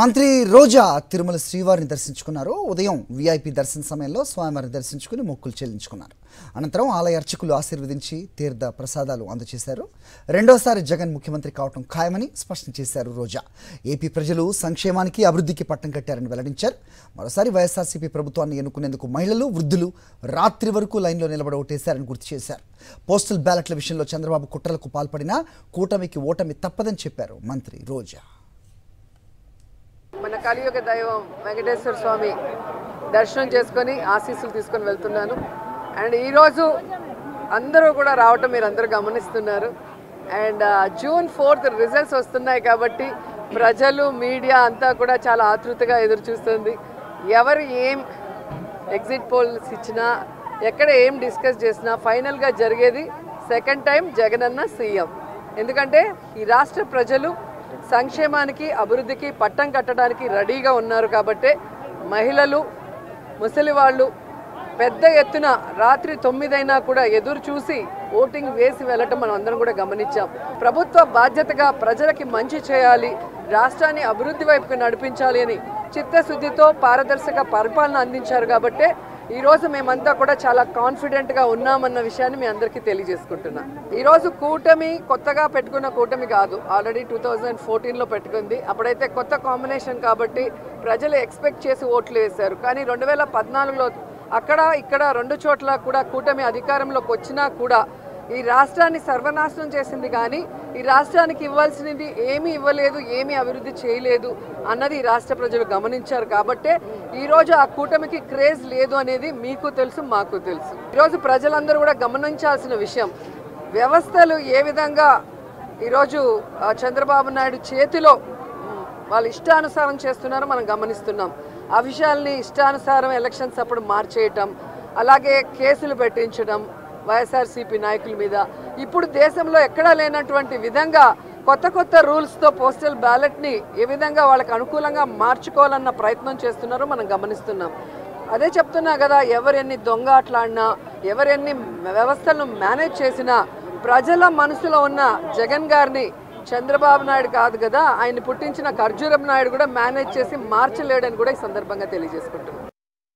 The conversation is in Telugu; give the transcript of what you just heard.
మంత్రి రోజా తిరుమల శ్రీవారిని దర్శించుకున్నారు. ఉదయం వీఐపీ దర్శన సమయంలో స్వామివారిని దర్శించుకుని మొక్కులు చెల్లించుకున్నారు. అనంతరం ఆలయ అర్చకులు ఆశీర్వదించి తీర్థ ప్రసాదాలు అందజేశారు రెండోసారి జగన్ ముఖ్యమంత్రి కావటం ఖాయమని స్పష్టం చేశారు రోజా. ఏపీ ప్రజలు సంక్షేమానికి అభివృద్ధికి పట్టం కట్టారని వెల్లడించారు. మరోసారి వైఎస్ఆర్సీపీ ప్రభుత్వాన్ని ఎన్నుకునేందుకు మహిళలు వృద్ధులు రాత్రి వరకు లైన్లో నిలబడి ఓటేశారని గుర్తు చేశారు. పోస్టల్ బ్యాలెట్ల విషయంలో చంద్రబాబు కుట్రలకు పాల్పడినా కూటమికి ఓటమి తప్పదని చెప్పారు మంత్రి రోజా. మన కలియుగ దైవం వెంకటేశ్వర స్వామి దర్శనం చేసుకొని ఆశీస్సులు తీసుకొని వెళ్తున్నాను. అండ్ ఈరోజు అందరూ కూడా రావటం మీరు అందరూ గమనిస్తున్నారు. అండ్ జూన్ ఫోర్త్ రిజల్ట్స్ వస్తున్నాయి కాబట్టి ప్రజలు మీడియా అంతా కూడా చాలా ఆతృతగా ఎదురు చూస్తుంది ఎవరు ఏం ఎగ్జిట్ పోల్స్ ఇచ్చినా ఎక్కడ ఏం డిస్కస్ చేసినా ఫైనల్గా జరిగేది సెకండ్ టైం జగనన్న సీఎం. ఎందుకంటే ఈ రాష్ట్ర ప్రజలు సంక్షేమానికి అభివృద్ధికి పట్టం కట్టడానికి రెడీగా ఉన్నారు కాబట్టే మహిళలు ముసలి వాళ్ళు పెద్ద ఎత్తున రాత్రి తొమ్మిదైనా కూడా ఎదురు చూసి ఓటింగ్ వేసి వెళ్ళటం మనం అందరం కూడా గమనించాం. ప్రభుత్వ బాధ్యతగా ప్రజలకి మంచి చేయాలి రాష్ట్రాన్ని అభివృద్ధి వైపుకు నడిపించాలి అని చిత్తశుద్ధితో పారదర్శక పరిపాలన అందించారు కాబట్టే ఈరోజు మేమంతా కూడా చాలా కాన్ఫిడెంట్గా ఉన్నామన్న విషయాన్ని మీ అందరికీ తెలియజేసుకుంటున్నా. ఈరోజు కూటమి కొత్తగా పెట్టుకున్న కూటమి కాదు. ఆల్రెడీ టూ థౌజండ్ ఫోర్టీన్లో పెట్టుకుంది. అప్పుడైతే కొత్త కాంబినేషన్ కాబట్టి ప్రజలు ఎక్స్పెక్ట్ చేసి ఓట్లు వేశారు. కానీ రెండు వేల పద్నాలుగులో అక్కడ ఇక్కడ రెండు చోట్ల కూడా కూటమి అధికారంలోకి వచ్చినా కూడా ఈ రాష్ట్రాన్ని సర్వనాశనం చేసింది కానీ ఈ రాష్ట్రానికి ఇవ్వాల్సినది ఏమీ ఇవ్వలేదు ఏమీ అభివృద్ధి చేయలేదు అన్నది ఈ రాష్ట్ర ప్రజలు గమనించారు కాబట్టే ఈరోజు ఆ కూటమికి క్రేజ్ లేదు అనేది మీకు తెలుసు మాకు తెలుసు. ఈరోజు ప్రజలందరూ కూడా గమనించాల్సిన విషయం వ్యవస్థలు ఏ విధంగా ఈరోజు చంద్రబాబు నాయుడు చేతిలో వాళ్ళు ఇష్టానుసారం చేస్తున్నారో మనం గమనిస్తున్నాం. ఆ ఇష్టానుసారం ఎలక్షన్స్ అప్పుడు మార్చేయటం అలాగే కేసులు పెట్టించడం వైఎస్ఆర్సీపీ నాయకుల మీద. ఇప్పుడు దేశంలో ఎక్కడా లేనటువంటి విధంగా కొత్త కొత్త రూల్స్తో పోస్టల్ బ్యాలెట్ని ఏ విధంగా వాళ్ళకి అనుకూలంగా మార్చుకోవాలన్న ప్రయత్నం చేస్తున్నారో మనం గమనిస్తున్నాం. అదే చెప్తున్నా కదా ఎవరెన్ని దొంగ ఆటలాడినా ఎవరెన్ని వ్యవస్థలను మేనేజ్ చేసినా ప్రజల మనసులో ఉన్న జగన్ గారిని చంద్రబాబు నాయుడు కాదు కదా ఆయన పుట్టించిన ఖర్జూరం నాయుడు కూడా మేనేజ్ చేసి మార్చలేడని కూడా ఈ సందర్భంగా తెలియజేసుకుంటున్నాను